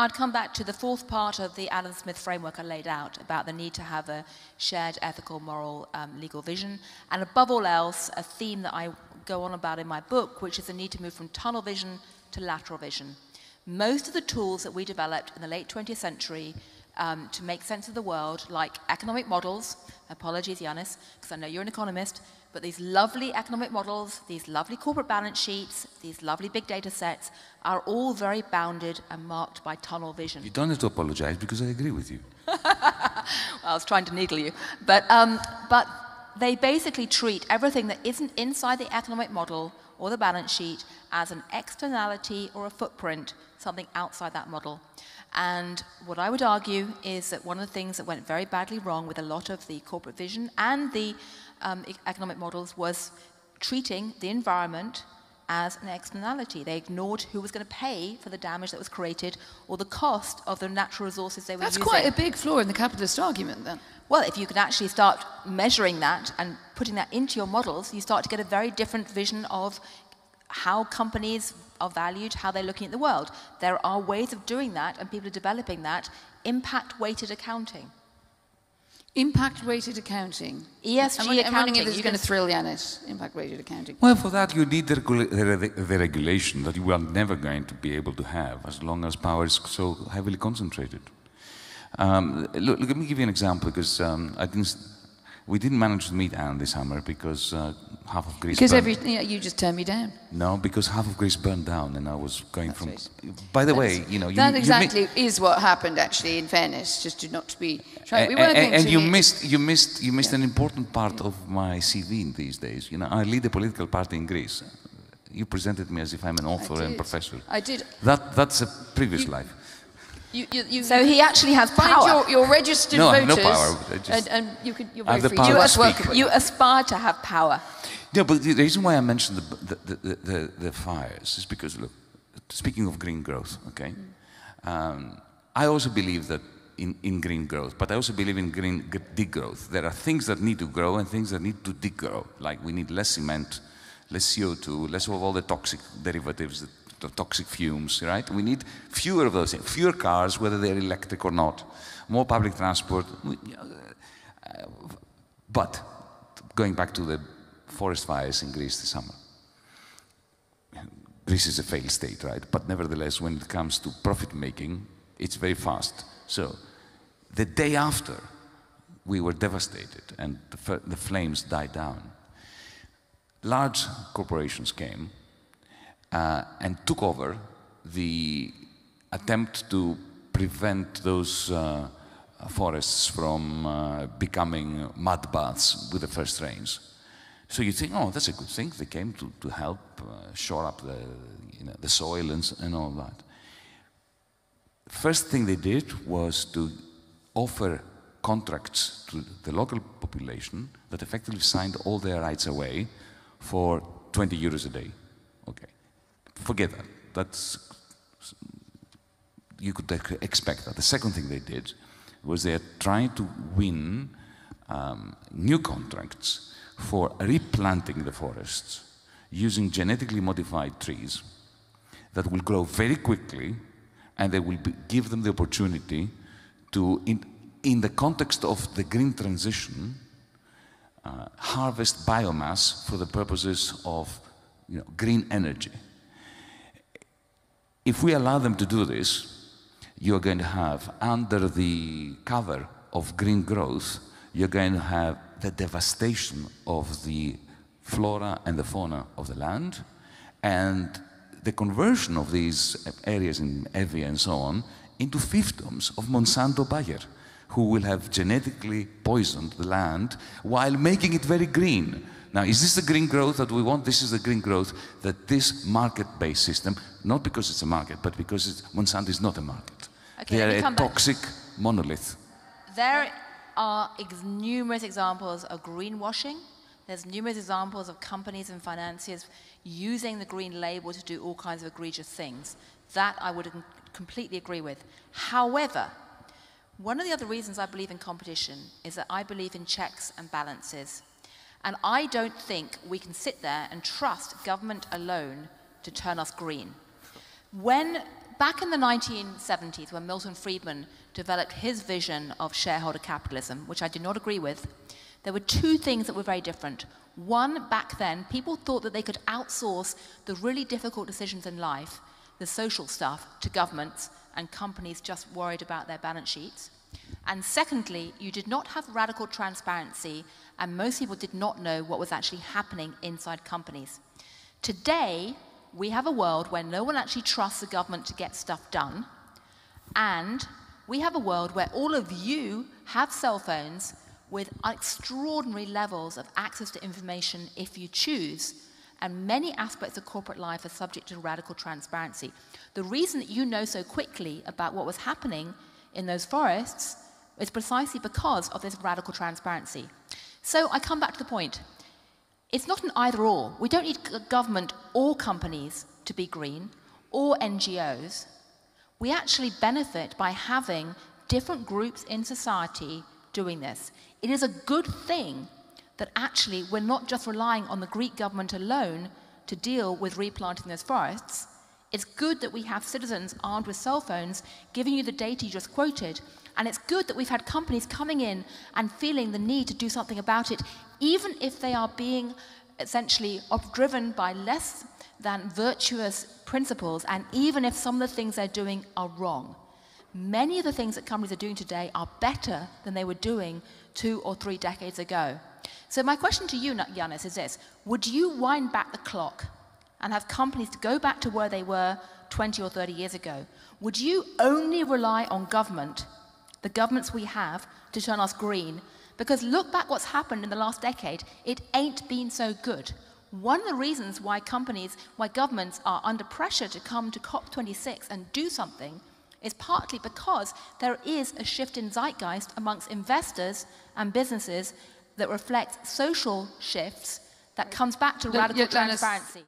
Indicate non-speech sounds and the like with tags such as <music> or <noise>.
I'd come back to the fourth part of the Adam Smith framework I laid out about the need to have a shared ethical, moral, um, legal vision, and above all else, a theme that I go on about in my book, which is the need to move from tunnel vision to lateral vision. Most of the tools that we developed in the late 20th century um, to make sense of the world, like economic models, apologies, Yanis, because I know you're an economist, but these lovely economic models, these lovely corporate balance sheets, these lovely big data sets are all very bounded and marked by tunnel vision. You don't have to apologize because I agree with you. <laughs> well, I was trying to needle you. But, um, but they basically treat everything that isn't inside the economic model or the balance sheet as an externality or a footprint, something outside that model. And what I would argue is that one of the things that went very badly wrong with a lot of the corporate vision and the um, economic models was treating the environment as an externality. They ignored who was going to pay for the damage that was created or the cost of the natural resources they were That's using. quite a big flaw in the capitalist argument, then. Well, if you can actually start measuring that and putting that into your models, you start to get a very different vision of how companies are valued, how they're looking at the world. There are ways of doing that, and people are developing that impact weighted accounting. Impact weighted accounting. ESG I'm, wondering- I'm wondering accounting, if this is going to thrill Yanis. Impact weighted accounting. Well, for that, you need the, regula- the, the regulation that you are never going to be able to have as long as power is so heavily concentrated. Um, look, let me give you an example because um, I didn't, s- we didn't manage to meet Anne this summer because uh, half of Greece Because burned- every, yeah, you just turned me down. No, because half of Greece burned down and I was going That's from... right. By the That way, you know... You, that you exactly is what happened, actually, in fairness, just to not to be... Trying, we being and too you mean. missed, you missed, you missed Yeah. an important part of my CV in these days. You know, I lead a political party in Greece. You presented me as if I'm an author and professor. I did. That, that's a previous You- life. You, you, you, So he actually has find power. your, your registered No, I have no voters, power, I just- and, and you could, you're I very have the free power to to speak. You aspire to have power. Yeah, but the reason why I mentioned the, the, the, the, the fires is because, look, speaking of green growth, okay, um, I also believe that in, in green growth, but I also believe in green degrowth. There are things that need to grow and things that need to degrow. Like we need less cement, less CO2, less of all the toxic derivatives, the, the toxic fumes, right? We need fewer of those things, fewer cars, whether they're electric or not, more public transport. Uh, but going back to the forest fires in Greece this summer. Greece is a failed state, right? But nevertheless, when it comes to profit making, it's very fast. So the day after, we were devastated and the, the flames died down. Large corporations came uh, and took over the attempt to prevent those uh, forests from uh, becoming mud baths with the first rains. So you think, oh, that's a good thing. They came to, to help uh, shore up the, you know, the soil and, and all that. First thing they did was to offer contracts to the local population that effectively signed all their rights away for 20 euros a day. Forget that. That's you could expect that. The second thing they did was they trying to win um, new contracts for replanting the forests using genetically modified trees that will grow very quickly and they will be, give them the opportunity to, in, in the context of the green transition, uh, harvest biomass for the purposes of you know, green energy. If we allow them to do this, you're going to have, under the cover of green growth, you're going to have the devastation of the flora and the fauna of the land, and the conversion of these areas in Evia and so on into fiefdoms of Monsanto Bayer, who will have genetically poisoned the land while making it very green. Now, is this the green growth that we want? This is the green growth that this market-based system, not because it's a market, but because it's, Monsanto is not a market. Okay, they are a come back. toxic monolith. There are ex- numerous examples of greenwashing. There's numerous examples of companies and financiers using the green label to do all kinds of egregious things. That I would completely agree with. However, one of the other reasons I believe in competition is that I believe in checks and balances. And I don't think we can sit there and trust government alone to turn us green. When back in the 1970s, when Milton Friedman developed his vision of shareholder capitalism, which I do not agree with, there were two things that were very different. One, back then, people thought that they could outsource the really difficult decisions in life, the social stuff, to governments, and companies just worried about their balance sheets. And secondly, you did not have radical transparency, and most people did not know what was actually happening inside companies. Today, we have a world where no one actually trusts the government to get stuff done, and we have a world where all of you have cell phones with extraordinary levels of access to information if you choose, and many aspects of corporate life are subject to radical transparency. The reason that you know so quickly about what was happening in those forests is precisely because of this radical transparency. So I come back to the point. It's not an either or. We don't need government or companies to be green or NGOs. We actually benefit by having different groups in society doing this. It is a good thing that actually we're not just relying on the Greek government alone to deal with replanting those forests. It's good that we have citizens armed with cell phones giving you the data you just quoted. And it's good that we've had companies coming in and feeling the need to do something about it, even if they are being essentially driven by less than virtuous principles, and even if some of the things they're doing are wrong. Many of the things that companies are doing today are better than they were doing two or three decades ago. So, my question to you, Yanis, is this Would you wind back the clock and have companies to go back to where they were 20 or 30 years ago? Would you only rely on government, the governments we have, to turn us green? Because look back what's happened in the last decade, it ain't been so good. One of the reasons why companies, why governments are under pressure to come to COP26 and do something is partly because there is a shift in zeitgeist amongst investors and businesses that reflects social shifts that comes back to radical transparency.